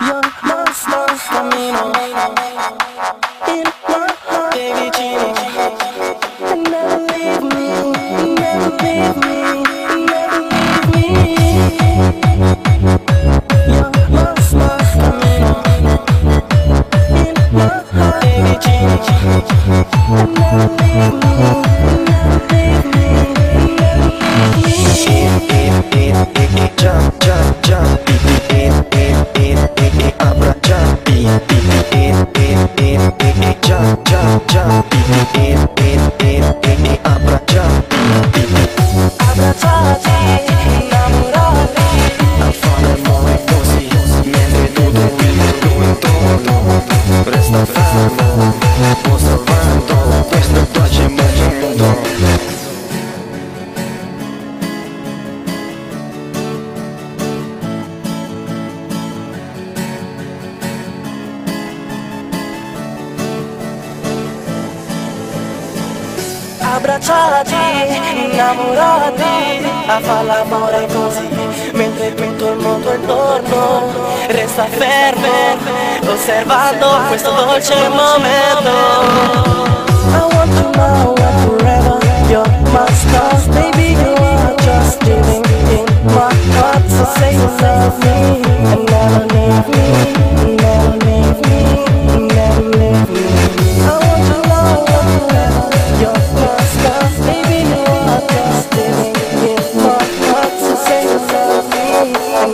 You're más, más camino In my heart, baby And never leave me, never leave me, never leave me. You're más, más camino In my heart, baby And never leave me, Abbracciati, innamorati A far l'amore così Mentre tutto il mondo intorno Resta fermo Osservando questo dolce momento. I want to know and forever You're my stars Baby you are just living in my heart. So say you love me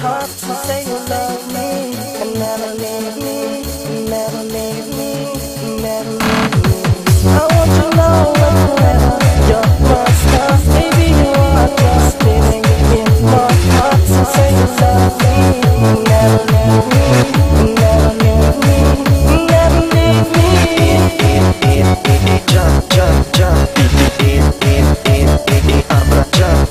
say you love me and never leave me Never leave me, never leave me I want to know and forever You're baby you are my heart So say you love me leave me, never me Never leave me Jump, jump, jump, abra, jump,